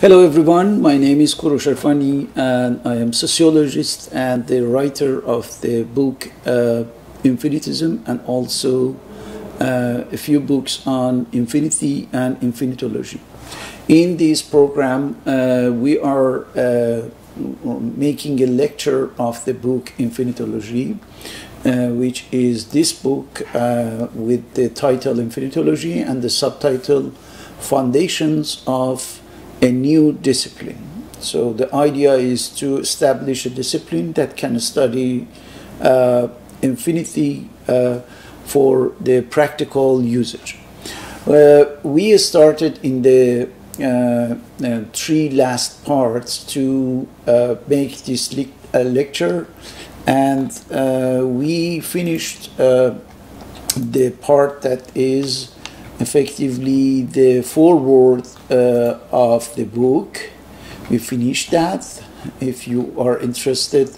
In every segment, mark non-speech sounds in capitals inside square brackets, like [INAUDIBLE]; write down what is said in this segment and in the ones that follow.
Hello everyone, my name is Korosh Erfani and I am sociologist and the writer of the book uh, Infinitism and also uh, a few books on infinity and infinitology. In this program, uh, we are uh, making a lecture of the book Infinitology, uh, which is this book uh, with the title Infinitology and the subtitle Foundations of a new discipline. So the idea is to establish a discipline that can study uh, infinity uh, for the practical usage. Uh, we started in the uh, uh, three last parts to uh, make this le lecture, and we finished the part that is effectively the foreword uh, of the book. We finished that. If you are interested,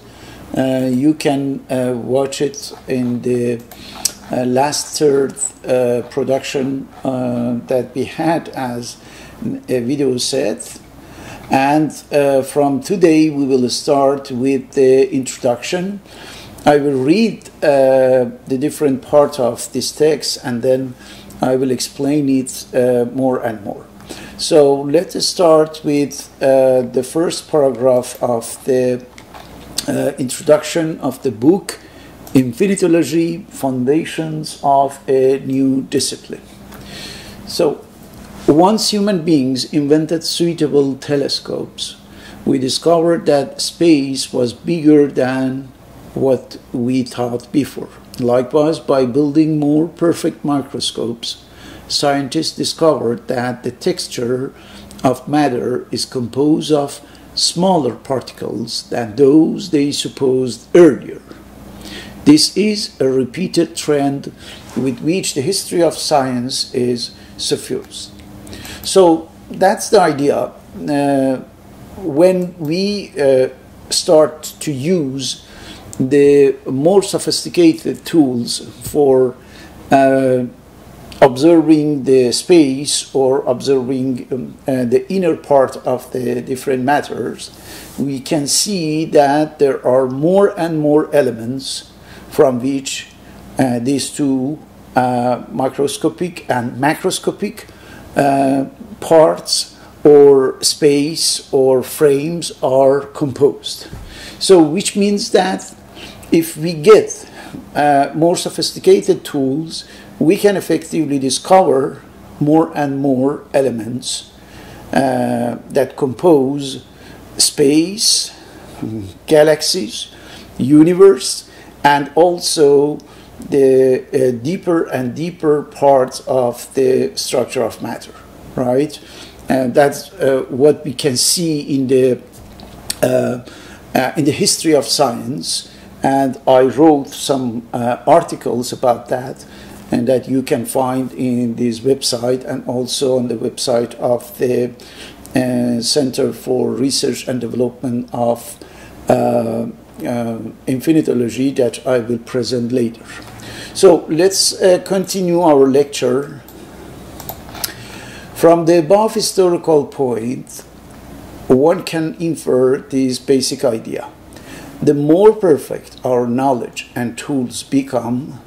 uh, you can uh, watch it in the uh, last third uh, production uh, that we had as a video set. And from today, we will start with the introduction. I will read the different parts of this text and then I will explain it uh, more and more. So let us start with uh, the first paragraph of the uh, introduction of the book Infinitology Foundations of a New Discipline. So, once human beings invented suitable telescopes, we discovered that space was bigger than what we thought before. Likewise, by building more perfect microscopes, scientists discovered that the texture of matter is composed of smaller particles than those they supposed earlier. This is a repeated trend with which the history of science is suffused. So that's the idea. Uh, when we uh, start to use the more sophisticated tools for uh, observing the space or observing um, uh, the inner part of the different matters, we can see that there are more and more elements from which uh, these two uh, microscopic and macroscopic uh, parts or space or frames are composed. So, which means that if we get uh, more sophisticated tools, we can effectively discover more and more elements uh, that compose space, galaxies, universe, and also the uh, deeper and deeper parts of the structure of matter, right? And that's uh, what we can see in the uh, uh in the history of science and I wrote some uh, articles about that and that you can find in this website and also on the website of the uh, Center for Research and Development of uh, uh Infinitology that I will present later. So let's uh, continue our lecture. From the above historical point, one can infer this basic idea the more perfect our knowledge and tools become,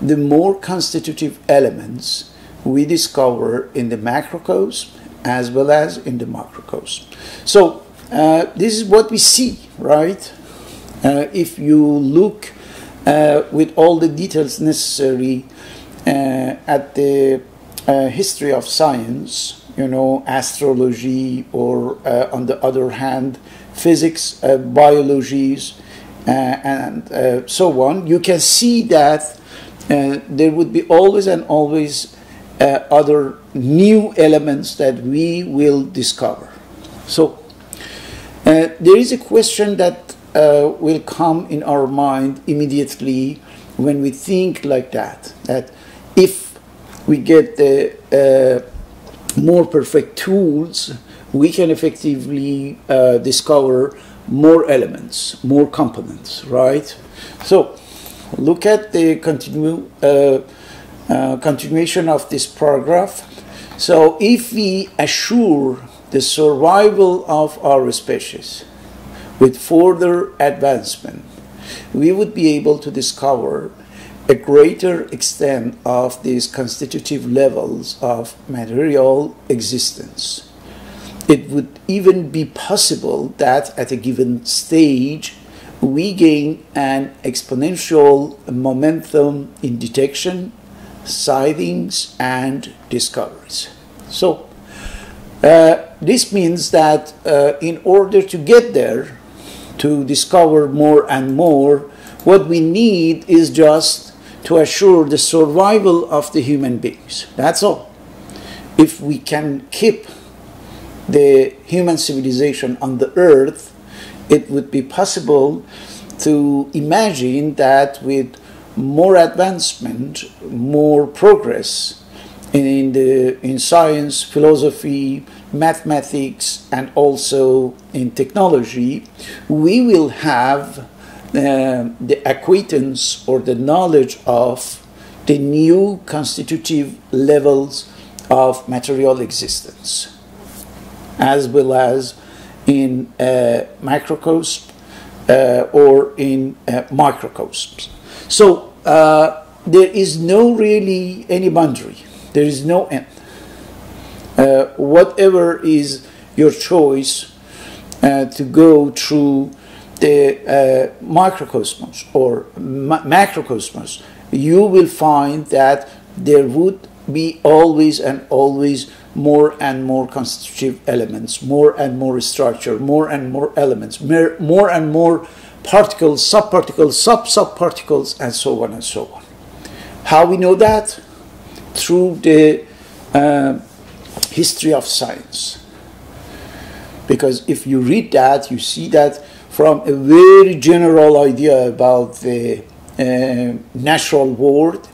the more constitutive elements we discover in the macrocosm as well as in the macrocosm. So, uh, this is what we see, right? Uh, if you look uh, with all the details necessary uh, at the uh, history of science, you know, astrology, or uh, on the other hand, physics, uh, biologies, uh, and uh, so on, you can see that there would be always and always other new elements that we will discover. So there is a question that will come in our mind immediately when we think like that. That if we get the uh, more perfect tools, we can effectively uh, discover more elements, more components, right? So look at the continue, uh, uh, continuation of this paragraph. So if we assure the survival of our species with further advancement, we would be able to discover a greater extent of these constitutive levels of material existence. It would even be possible that at a given stage we gain an exponential momentum in detection, sightings, and discoveries. So, uh, this means that uh, in order to get there, to discover more and more, what we need is just to assure the survival of the human beings. That's all. If we can keep the human civilization on the earth, it would be possible to imagine that with more advancement, more progress in the in science, philosophy, mathematics, and also in technology, we will have uh, the acquaintance or the knowledge of the new constitutive levels of material existence, as well as in uh, macrocosm uh, or in uh, microcosms. So uh, there is no really any boundary. There is no end. Uh, whatever is your choice to go through the uh, microcosmos or ma- macrocosmos, you will find that there would be always and always more and more constitutive elements, more and more structure, more and more elements, more, and more particles, subparticles, sub subparticles, and so on and so on. How we know that? Through the uh, history of science. Because if you read that, you see that from a very general idea about the uh, natural world,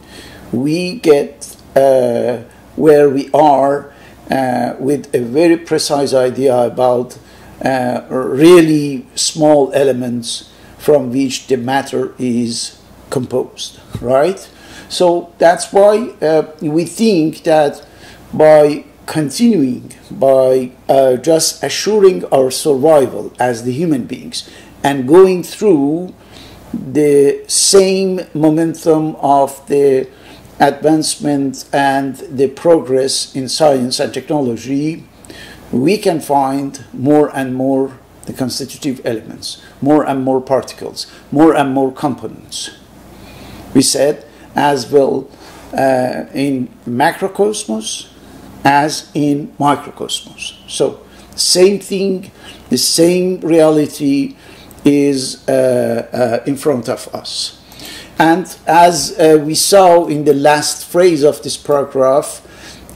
we get uh, where we are uh, with a very precise idea about uh, really small elements from which the matter is composed, right? So that's why uh, we think that by continuing by uh, just assuring our survival as the human beings and going through the same momentum of the advancement and the progress in science and technology, we can find more and more the constitutive elements, more and more particles, more and more components. We said as well uh, in macrocosmos as in microcosmos. So, same thing, the same reality is uh, uh, in front of us. And as uh, we saw in the last phrase of this paragraph,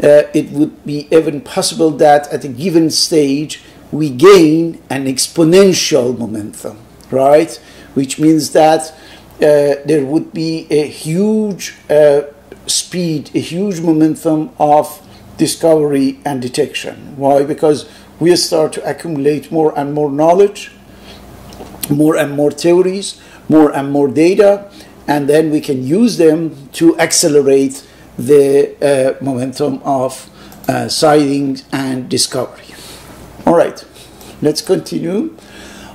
uh, it would be even possible that at a given stage we gain an exponential momentum, right? Which means that uh, there would be a huge uh, speed, a huge momentum of discovery and detection. Why? Because we start to accumulate more and more knowledge, more and more theories, more and more data, and then we can use them to accelerate the uh, momentum of uh, sightings and discovery. All right, let's continue.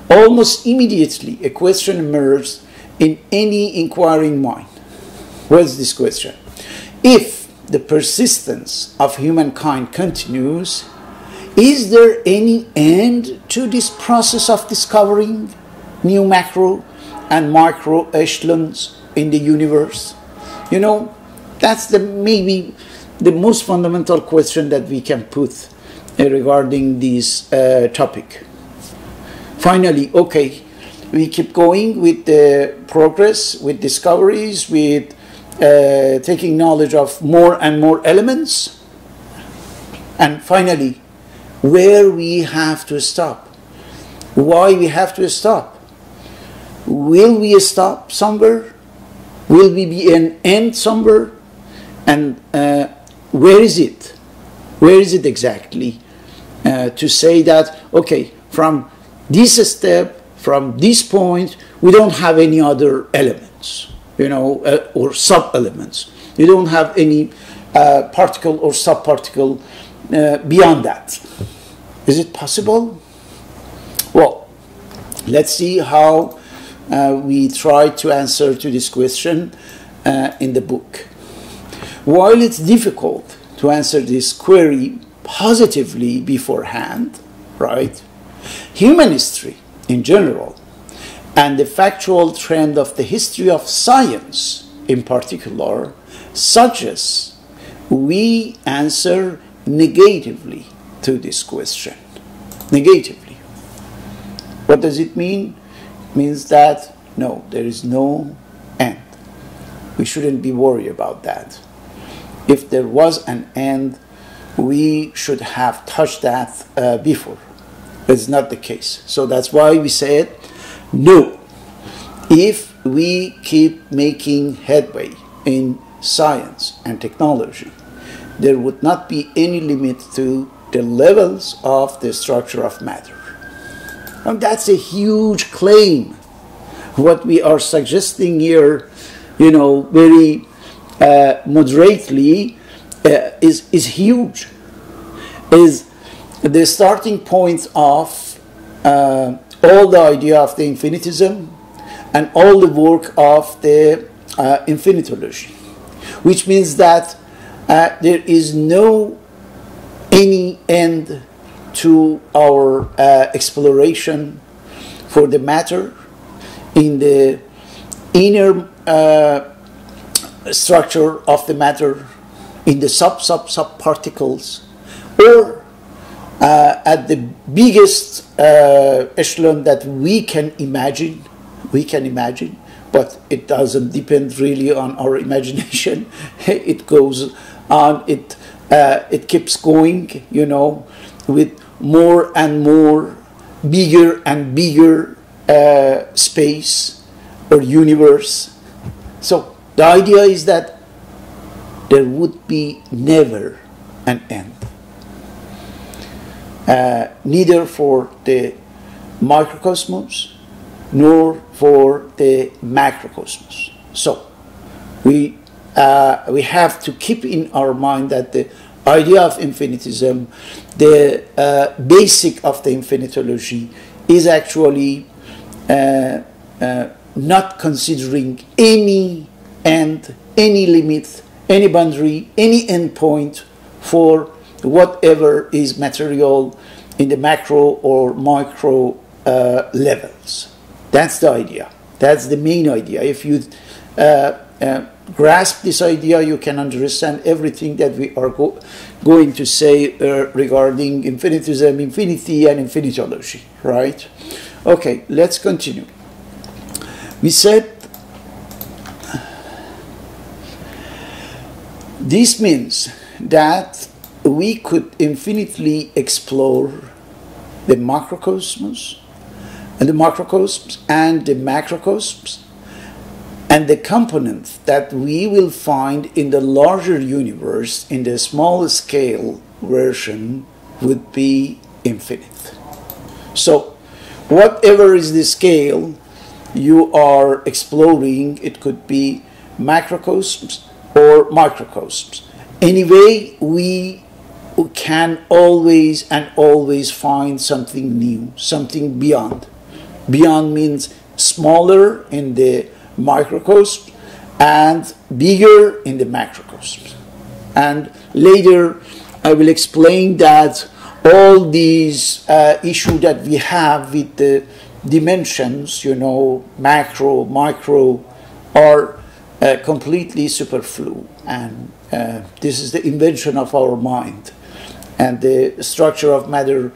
Almost immediately, a question emerges in any inquiring mind. What's this question? If the persistence of humankind continues, is there any end to this process of discovering new macro and micro echelons in the universe? You know, that's the maybe the most fundamental question that we can put uh, regarding this uh, topic. Finally, okay, we keep going with the progress, with discoveries, with uh, taking knowledge of more and more elements. And finally, where we have to stop. Why we have to stop. Will we stop somewhere? Will we be an end somewhere? And uh, where is it? Where is it exactly? Uh, to say that, okay, from this step, from this point, we don't have any other elements you know, uh, or sub elements. You don't have any uh, particle or subparticle uh, beyond that. Is it possible? Well, let's see how uh, we try to answer to this question uh, in the book. While it's difficult to answer this query positively beforehand, right? Human history in general and the factual trend of the history of science in particular suggests we answer negatively to this question. Negatively. What does it mean? Means that no, there is no end. We shouldn't be worried about that. If there was an end, we should have touched that uh, before. It's not the case. So that's why we said no. If we keep making headway in science and technology, there would not be any limit to the levels of the structure of matter. And that's a huge claim. What we are suggesting here, you know, very uh, moderately, uh, is, is huge. Is the starting point of uh, all the idea of the infinitism and all the work of the uh, infinitology, which means that uh, there is no any end to our uh, exploration for the matter in the inner uh, structure of the matter in the sub sub sub particles or uh, at the biggest uh, echelon that we can imagine we can imagine but it doesn't depend really on our [LAUGHS] imagination. It goes on it uh, it keeps going you know with more and more bigger and bigger uh, space or universe. So the idea is that there would be never an end. Uh, neither for the microcosmos nor for the macrocosmos. So we uh, we have to keep in our mind that the idea of infinitism, the uh, basic of the infinitology, is actually uh, uh, not considering any end, any limit, any boundary, any endpoint for whatever is material in the macro or micro uh, levels. That's the idea. That's the main idea. If you uh, uh, grasp this idea, you can understand everything that we are go- going to say uh, regarding infinitism, infinity, and infinitology, right? Okay, let's continue. We said this means that we could infinitely explore the macrocosmos and the macrocosms and the macrocosms and the components that we will find in the larger universe in the small scale version would be infinite. So, whatever is the scale you are exploring, it could be macrocosms or microcosms. Anyway, we can always and always find something new, something beyond. Beyond means smaller in the microcosm and bigger in the macrocosm. And later I will explain that all these uh, issues that we have with the dimensions, you know, macro, micro, are uh, completely superfluous. And uh, this is the invention of our mind. And the structure of matter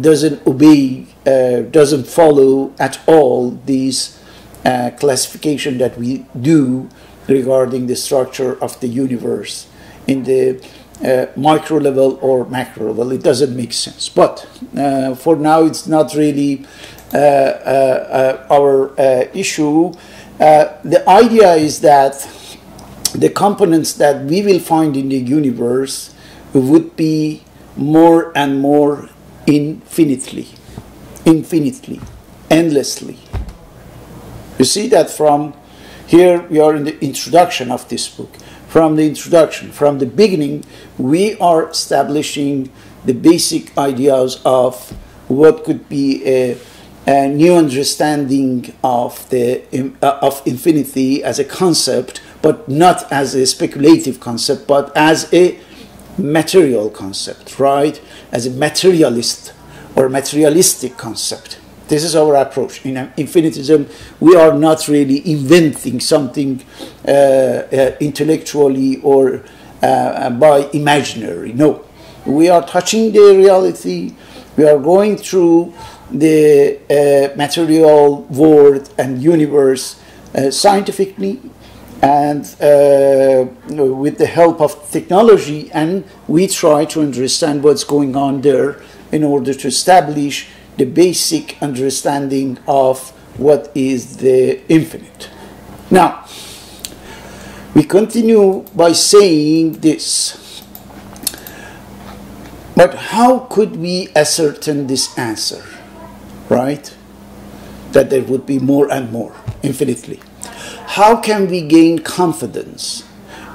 doesn't obey, uh, doesn't follow at all these uh, classification that we do regarding the structure of the universe in the uh, micro level or macro level. It doesn't make sense. But uh, for now, it's not really uh, uh, uh, our issue. the idea is that the components that we will find in the universe would be more and more infinitely, infinitely, endlessly. You see that from here we are in the introduction of this book. from the introduction, from the beginning, we are establishing the basic ideas of what could be a, a new understanding of the uh, of infinity as a concept, but not as a speculative concept, but as a material concept, right? As a materialist or materialistic concept. This is our approach. In infinitism, we are not really inventing something uh, uh, intellectually or uh, by imaginary. No. We are touching the reality, we are going through the uh, material world and universe uh, scientifically and uh, with the help of technology, and we try to understand what's going on there in order to establish the basic understanding of what is the infinite. Now, we continue by saying this. But how could we ascertain this answer? Right? That there would be more and more, infinitely. How can we gain confidence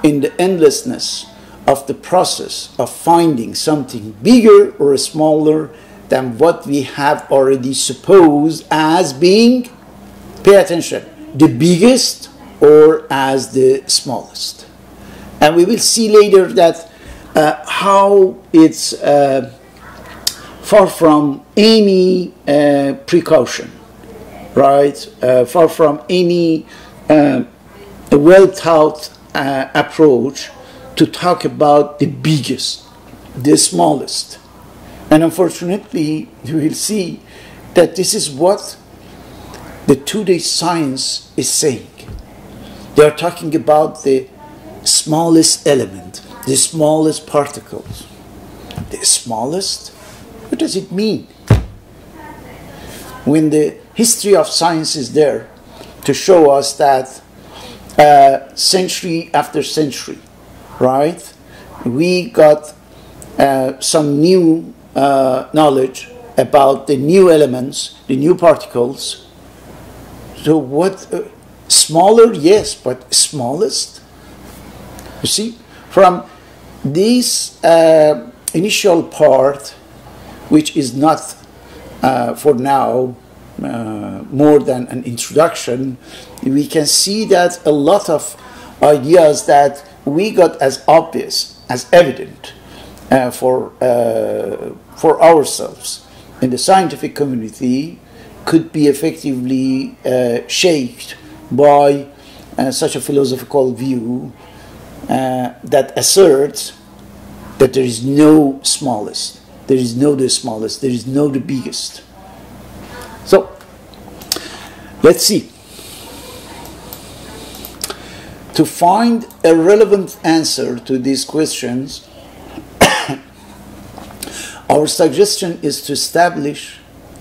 in the endlessness of the process of finding something bigger or smaller than what we have already supposed as being, pay attention, the biggest or as the smallest. And we will see later that uh, how it's uh, far from any uh, precaution, right? Uh, far from any uh, well thought uh, approach to talk about the biggest, the smallest. And unfortunately, you will see that this is what the today science is saying. They are talking about the smallest element, the smallest particles. The smallest? What does it mean? When the history of science is there to show us that uh, century after century, right, we got uh, some new uh, knowledge about the new elements, the new particles. So, what uh, smaller? Yes, but smallest? You see, from this uh, initial part, which is not uh, for now uh, more than an introduction, we can see that a lot of ideas that we got as obvious, as evident, uh, for, uh, for ourselves in the scientific community could be effectively uh, shaped by uh, such a philosophical view uh, that asserts that there is no smallest, there is no the smallest, there is no the biggest. So, let's see. To find a relevant answer to these questions, our suggestion is to establish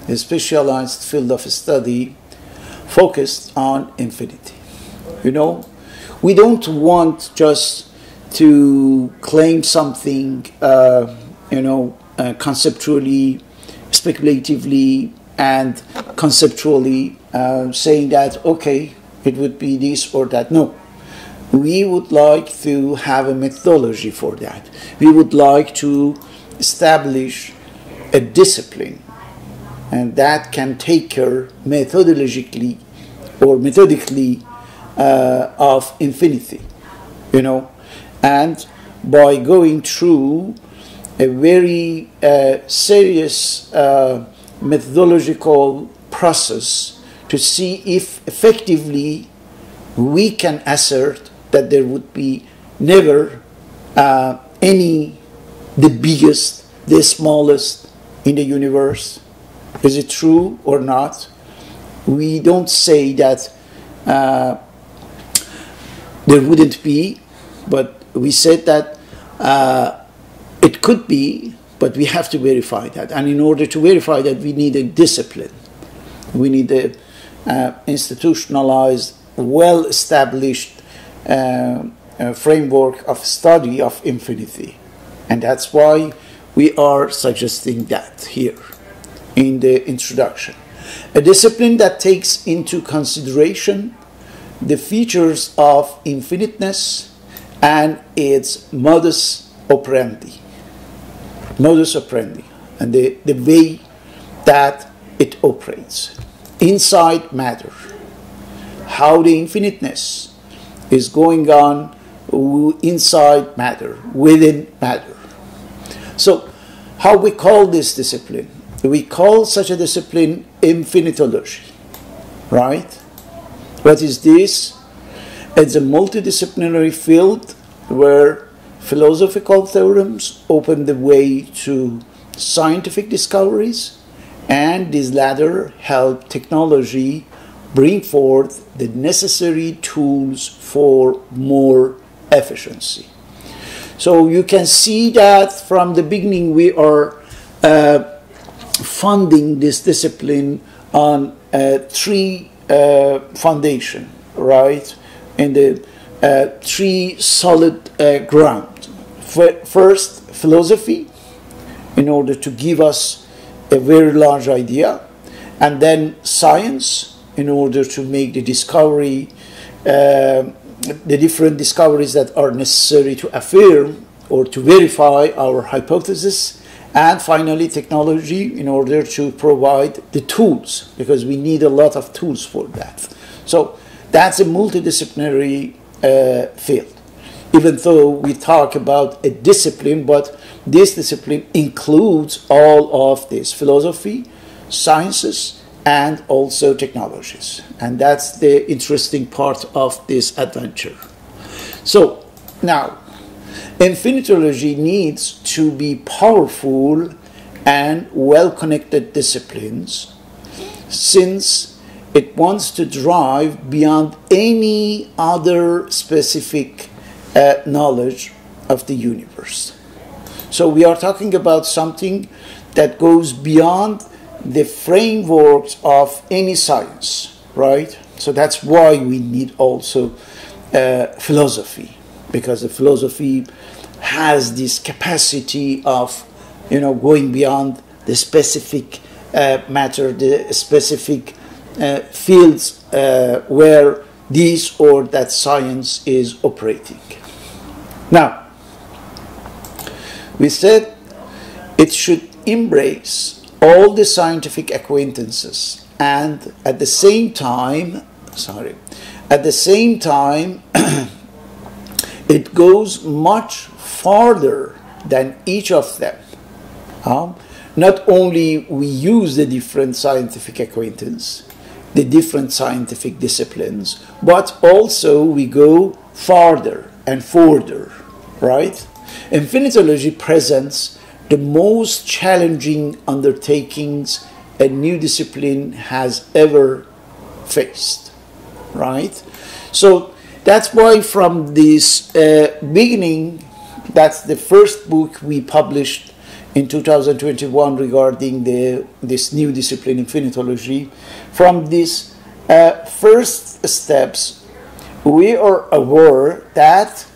a specialized field of study focused on infinity. You know, we don't want just to claim something, uh, you know, uh, conceptually, speculatively, and conceptually, uh, saying that, okay, it would be this or that. No. We would like to have a methodology for that. We would like to establish a discipline and that can take care methodologically or methodically uh, of infinity you know? And by going through a very uh, serious uh, methodological process to see if effectively we can assert that there would be never uh, any the biggest, the smallest in the universe? Is it true or not? We don't say that uh, there wouldn't be, but we said that uh, it could be, but we have to verify that. And in order to verify that, we need a discipline. We need a uh, institutionalized, well established uh, uh, framework of study of infinity. And that's why we are suggesting that here in the introduction. A discipline that takes into consideration the features of infiniteness and its modus operandi. Modus operandi, and the, the way that it operates. Inside matter. How the infiniteness is going on inside matter, within matter. So, how we call this discipline? We call such a discipline infinitology, right? What is this? It's a multidisciplinary field where philosophical theorems open the way to scientific discoveries, and these latter help technology bring forth the necessary tools for more efficiency. So you can see that from the beginning we are uh, funding this discipline on uh, three uh, foundation, right? In the uh, three solid uh, ground. First, philosophy, in order to give us a very large idea, and then science, in order to make the discovery uh, the different discoveries that are necessary to affirm or to verify our hypothesis, and finally technology in order to provide the tools, because we need a lot of tools for that. So that's a multidisciplinary uh, field. Even though we talk about a discipline, but this discipline includes all of this philosophy, sciences, and also technologies. And that's the interesting part of this adventure. So now, infinitology needs to be powerful and well connected disciplines since it wants to drive beyond any other specific uh, knowledge of the universe. So we are talking about something that goes beyond the frameworks of any science, right? So that's why we need also uh, philosophy, because the philosophy has this capacity of, you know, going beyond the specific uh, matter, the specific uh, fields uh, where this or that science is operating. Now, we said it should embrace all the scientific acquaintances and at the same time sorry at the same time [CLEARS THROAT] it goes much farther than each of them. Um, not only we use the different scientific acquaintance the different scientific disciplines but also we go farther and further right? Infinitology presents the most challenging undertakings a new discipline has ever faced, right? So that's why from this uh, beginning, that's the first book we published in 2021 regarding the, this new discipline, infinitology. From these uh, first steps, we are aware that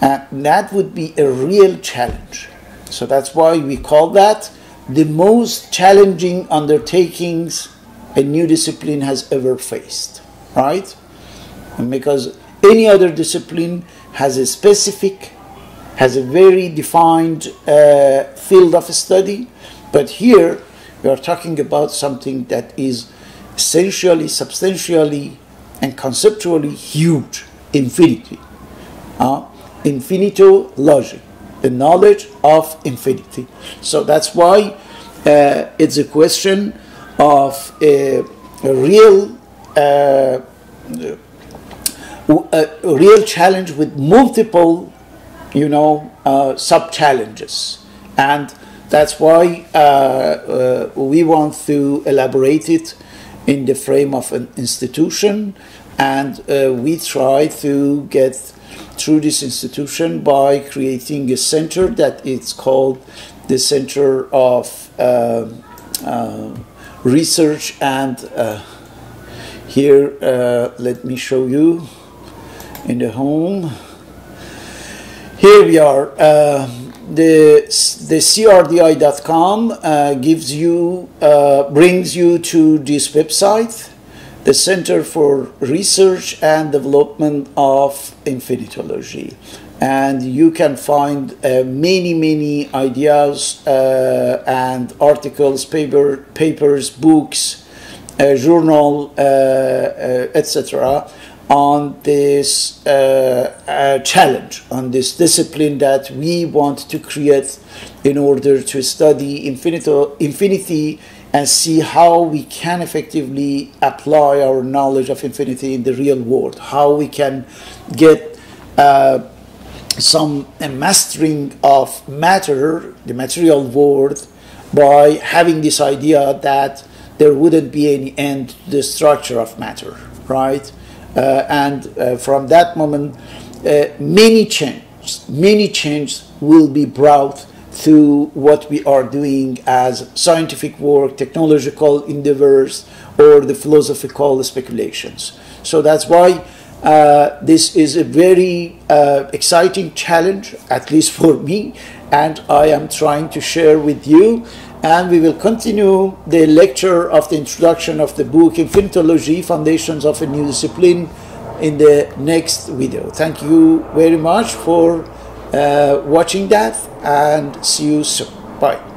uh, that would be a real challenge so that's why we call that the most challenging undertakings a new discipline has ever faced, right? And because any other discipline has a specific, has a very defined uh, field of study, but here we are talking about something that is essentially, substantially, and conceptually huge, infinity, uh, infinito logic the knowledge of infinity. So that's why uh, it's a question of a, a real uh, a real challenge with multiple, you know, uh, sub challenges, and that's why uh, uh, we want to elaborate it in the frame of an institution, and uh, we try to get through this institution by creating a center that is called the Center of uh, uh, Research and uh, here uh, let me show you in the home. Here we are. Uh, the the crdi.com uh, gives you brings you to this website the Center for Research and Development of Infinitology. and you can find uh, many many ideas uh, and articles paper papers books uh, journal uh, uh, etc on this uh, challenge on this discipline that we want to create in order to study infinito, infinity and see how we can effectively apply our knowledge of infinity in the real world how we can get some mastering of matter, the material world, by having this idea that there wouldn't be any end to the structure of matter, right? Uh, and uh, from that moment, uh, many changes, many changes will be brought through what we are doing as scientific work, technological endeavors, or the philosophical speculations. So that's why uh, this is a very uh, exciting challenge, at least for [LAUGHS] me, and I am trying to share with you. And we will continue the lecture of the introduction of the book Infinitology Foundations of a New Discipline in the next video. Thank you very much for Uh, watching that and see you soon. Bye.